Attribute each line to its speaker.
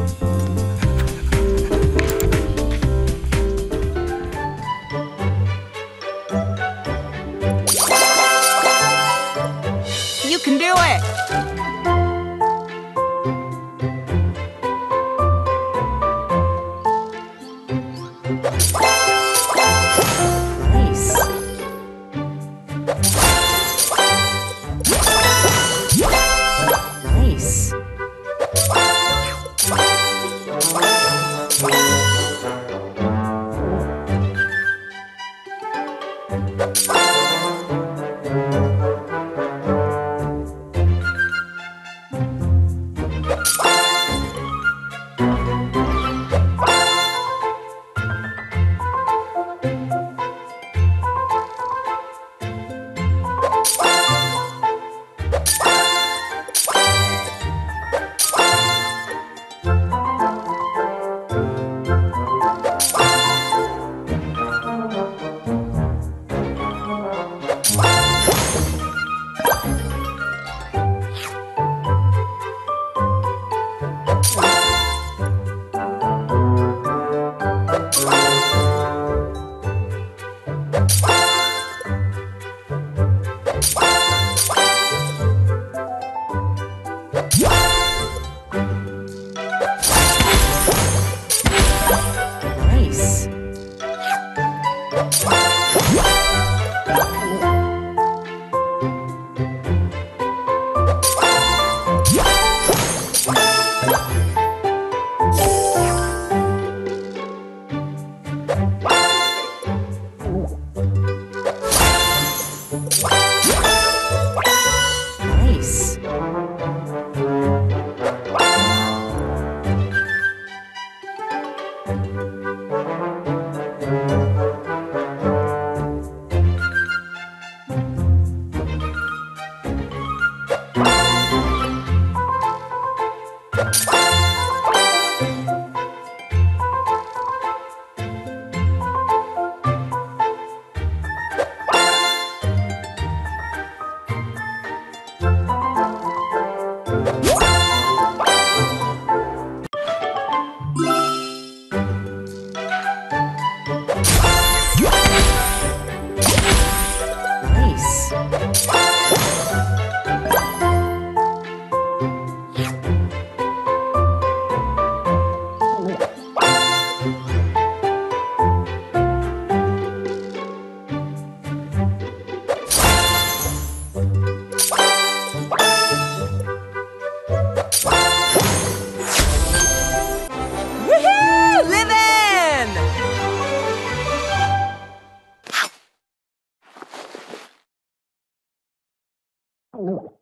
Speaker 1: You Música
Speaker 2: Nice.
Speaker 1: Living!